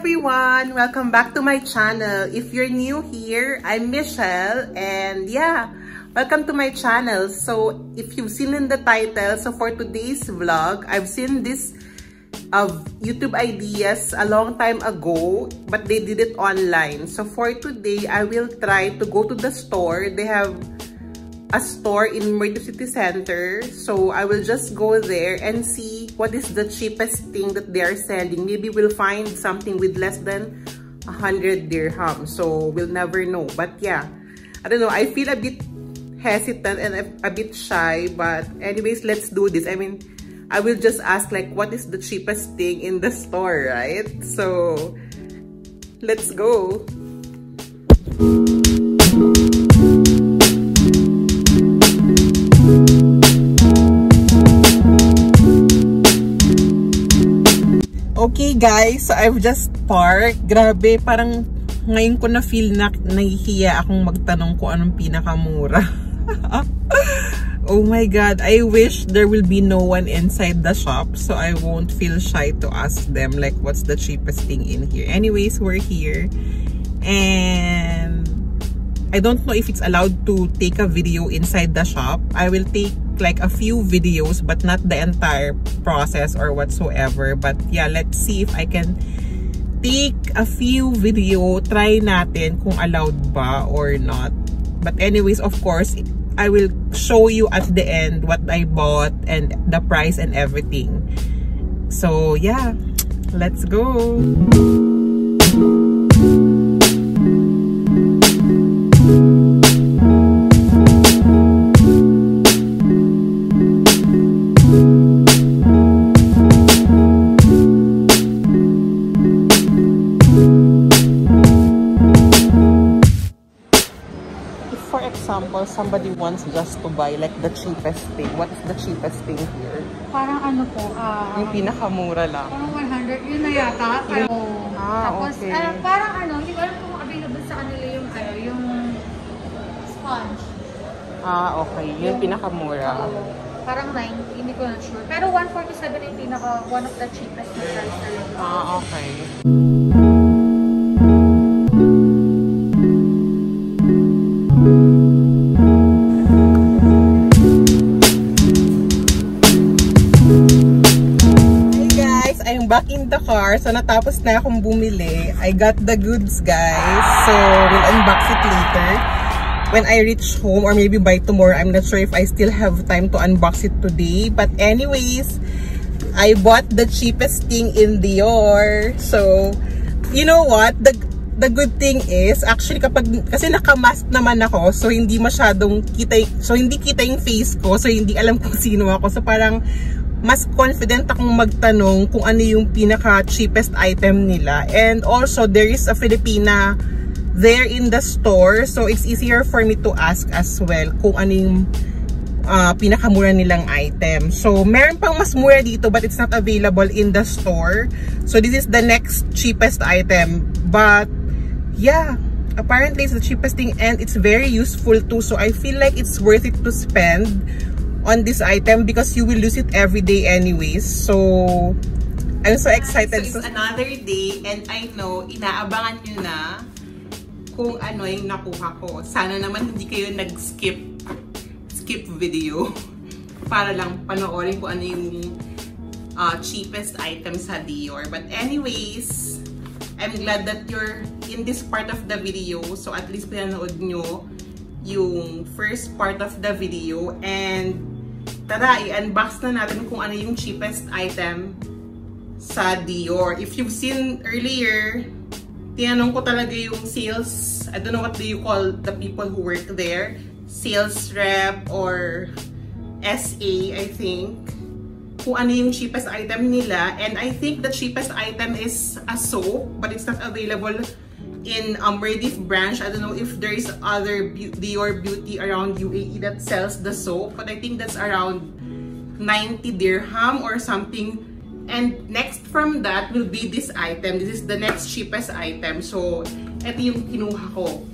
everyone! Welcome back to my channel. If you're new here, I'm Michelle and yeah, welcome to my channel. So if you've seen in the title, so for today's vlog, I've seen this of YouTube ideas a long time ago, but they did it online. So for today, I will try to go to the store. They have a store in Mirdif City Center. So I will just go there and see what is the cheapest thing that they are selling. Maybe we'll find something with less than 100 dirham. So we'll never know. But yeah, I don't know. I feel a bit hesitant and a bit shy. But anyways, let's do this. I mean, I will just ask like, what is the cheapest thing in the store, right? So let's go. Okay guys, so I've just parked. Grabe, parang ngayon ko na feel na nahihiya akong magtanong kung anong pinakamura. oh my god, I wish there will be no one inside the shop so I won't feel shy to ask them like what's the cheapest thing in here. Anyways, we're here and I don't know if it's allowed to take a video inside the shop. I will take like a few videos but not the entire process or whatsoever. But yeah, let's see if I can take a few video, try natin kung allowed ba or not. But anyways, of course, I will show you at the end what I bought and the price and everything. So yeah, let's go. Buy like the cheapest thing, what is the cheapest thing here? Parang ano po, uh, yung pinakamura lang. Parang 100, yun na yata. Parang, ah, Tapos, okay. Uh, parang ano, hindi ko alam kung available sa kanila yung, ano, yung sponge. Ah, okay. Yung pinakamura. Parang 90, hindi ko na sure. Pero 147 yung pinaka, one of the cheapest price talaga. Ah, okay. Car. So, natapos na akong bumili. I got the goods, guys. So, we'll unbox it later. When I reach home or maybe by tomorrow, I'm not sure if I still have time to unbox it today. But anyways, I bought the cheapest thing in Dior. So, you know what? The the good thing is, actually kapag, kasi nakamask naman ako, so hindi masyadong kita, so hindi kita yung face ko, so hindi alam kung sino ako. So parang, mas confident akong magtanong kung ano yung pinaka cheapest item nila. And also, there is a Filipina there in the store. So, it's easier for me to ask as well kung ano yung uh, pinakamura nilang item. So, meron pang mas mura dito but it's not available in the store. So, this is the next cheapest item. But, yeah, apparently it's the cheapest thing and it's very useful too. So, I feel like it's worth it to spend on this item because you will use it every day anyways. So, I'm so excited. So, it's another day and I know, inaabangan nyo na kung ano yung nakuha ko. Sana naman hindi kayo nag-skip skip video para lang panoorin kung ano yung uh, cheapest item sa Dior. But anyways, I'm glad that you're in this part of the video. So at least pinanood nyo yung first part of the video and tara, i-unbox na natin kung ano yung cheapest item sa Dior. If you've seen earlier, tinanong ko talaga yung sales, I don't know what do you call the people who work there, sales rep or SA, I think, kung ano yung cheapest item nila. And I think the cheapest item is a soap, but it's not available in um, Mirdif branch. I don't know if there is other be Dior Beauty around UAE that sells the soap, but I think that's around 90 dirham or something. And next from that will be this item. This is the next cheapest item. So, ito yung kinuha ko.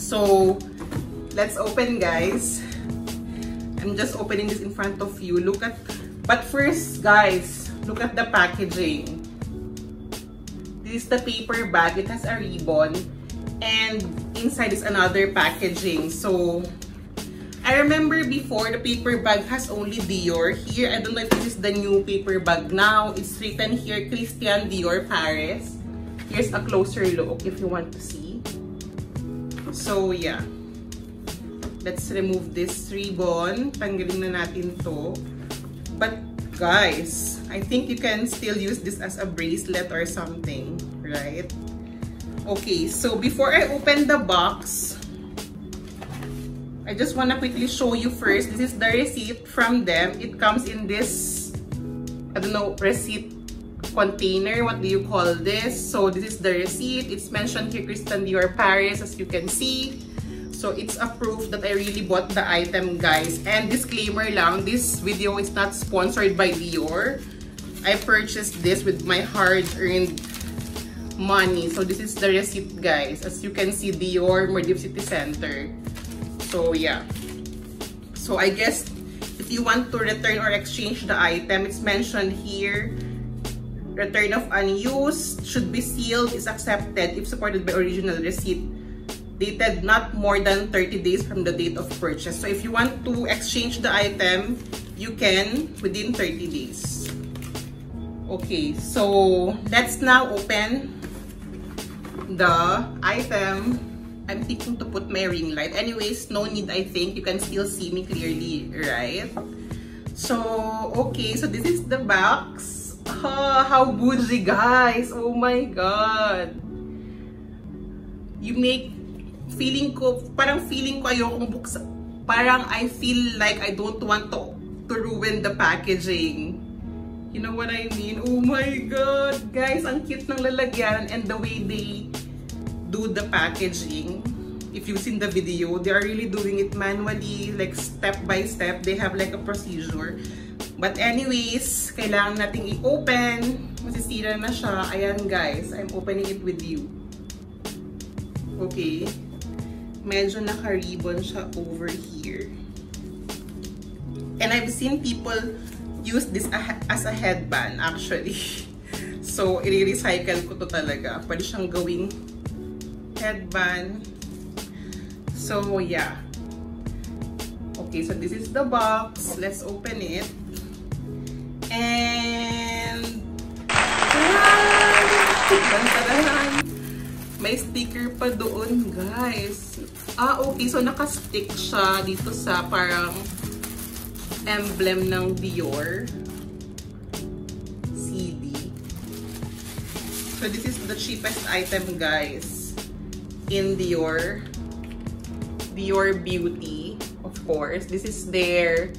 So, let's open guys. I'm just opening this in front of you. Look at, but first guys, look at the packaging. This is the paper bag. It has a ribbon. And inside is another packaging. So, I remember before the paper bag has only Dior. Here, I don't know if this is the new paper bag now. It's written here, Christian Dior Paris. Here's a closer look if you want to see. So, yeah. Let's remove this ribbon. Tanggalin na natin to. But, guys, I think you can still use this as a bracelet or something, right? Okay, so before I open the box, I just want to quickly show you first. This is the receipt from them. It comes in this, I don't know, receipt container. What do you call this? So this is the receipt. It's mentioned here Christian Dior Paris as you can see. So it's a proof that I really bought the item guys. And disclaimer lang, this video is not sponsored by Dior. I purchased this with my hard-earned money. So this is the receipt guys. As you can see, Dior Mirdif City Center. So yeah. So I guess if you want to return or exchange the item, it's mentioned here. Return of unused should be sealed is accepted if supported by original receipt dated not more than 30 days from the date of purchase. So if you want to exchange the item, you can within 30 days. Okay, so let's now open the item I'm thinking to put my ring light. Anyways, no need I think. You can still see me clearly, right? So, okay. So, this is the box. Oh, how bougie, guys. Oh my God. You make, feeling ko, parang feeling ko ayokong buksan. Parang I feel like I don't want to, to ruin the packaging. You know what I mean? Oh my God. Guys, ang cute ng lalagyan and the way they do the packaging. If you've seen the video, they are really doing it manually, like step by step. They have like a procedure. But anyways, kailangan nating i-open. Masisira na siya. Ayan guys, I'm opening it with you. Okay. Medyo naka-ribbon siya over here. And I've seen people use this as a headband actually. So, i-recycle ko to talaga. Pwede siyang gawing headband. So, yeah. Okay, so this is the box. Let's open it. And, may sticker pa doon, guys. Ah, okay. So, naka-stick siya dito sa parang emblem ng Dior. CD. So, this is the cheapest item, guys in Dior. Dior Beauty, of course. This is their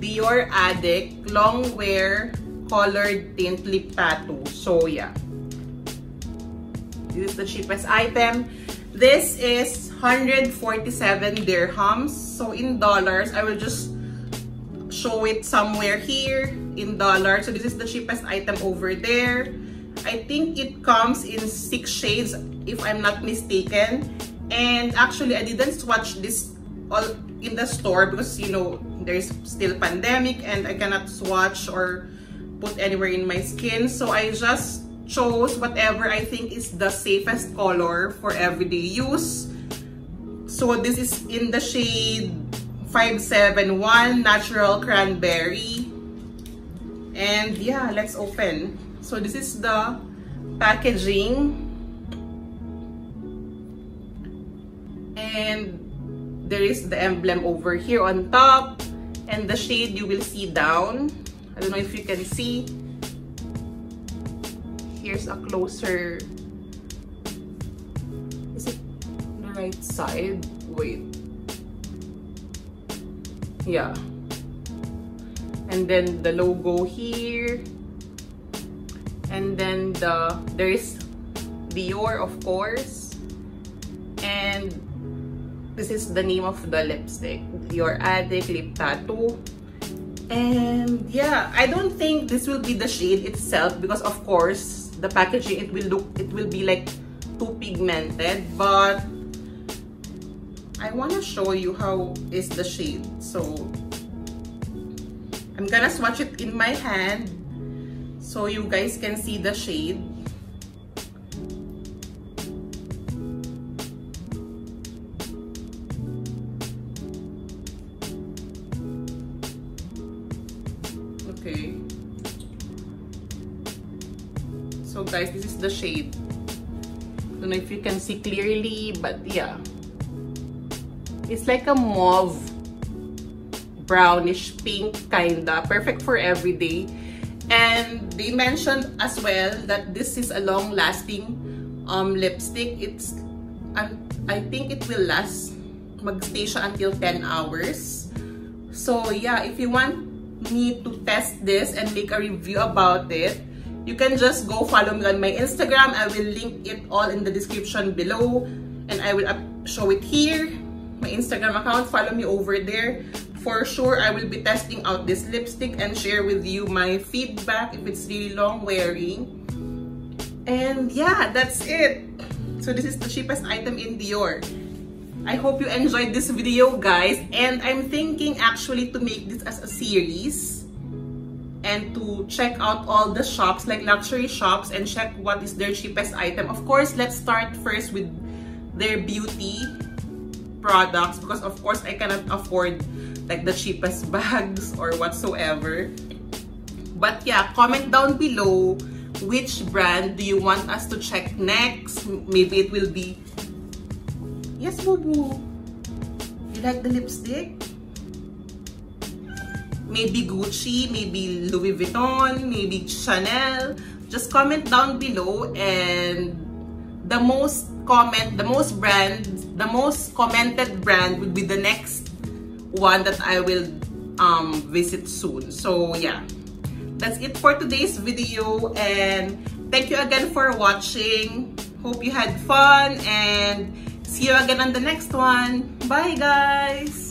Dior Addict Long Wear Colored Tint Lip Tattoo. So, yeah. This is the cheapest item. This is 147 dirhams. So, in dollars, I will just show it somewhere here in dollars. So, this is the cheapest item over there. I think it comes in six shades if I'm not mistaken. And actually, I didn't swatch this all in the store because, you know, there's still pandemic and I cannot swatch or put anywhere in my skin. So I just chose whatever I think is the safest color for everyday use. So this is in the shade 571 Natural Cranberry. And yeah, let's open. So this is the packaging. And there is the emblem over here on top. And the shade you will see down. I don't know if you can see. Here's a closer... Is it the right side? Wait. Yeah. And then the logo here. And then the there is Dior, of course. This is the name of the lipstick. Your Addict Lip Tattoo. And yeah, I don't think this will be the shade itself because of course, the packaging, it will look, it will be like too pigmented. But I want to show you how is the shade. So, I'm gonna swatch it in my hand so you guys can see the shade. Guys, this is the shade. I don't know if you can see clearly, but yeah. It's like a mauve brownish pink kinda. Perfect for everyday. And they mentioned as well that this is a long-lasting um, lipstick. It's, um, I think it will last, magstay siya until 10 hours. So yeah, if you want me to test this and make a review about it, you can just go follow me on my Instagram. I will link it all in the description below. And I will show it here. My Instagram account. Follow me over there. For sure, I will be testing out this lipstick and share with you my feedback if it's really long wearing. And yeah, that's it. So this is the cheapest item in Dior. I hope you enjoyed this video, guys. And I'm thinking actually to make this as a series and to check out all the shops, like luxury shops, and check what is their cheapest item. Of course, let's start first with their beauty products because of course I cannot afford like the cheapest bags or whatsoever. But yeah, comment down below which brand do you want us to check next. Maybe it will be Yes, Bubu. You like the lipstick? Maybe Gucci, maybe Louis Vuitton, maybe Chanel. Just comment down below and the most comment, the most brand, the most commented brand will be the next one that I will um, visit soon. So yeah, that's it for today's video and thank you again for watching. Hope you had fun and See you again on the next one. Bye, guys!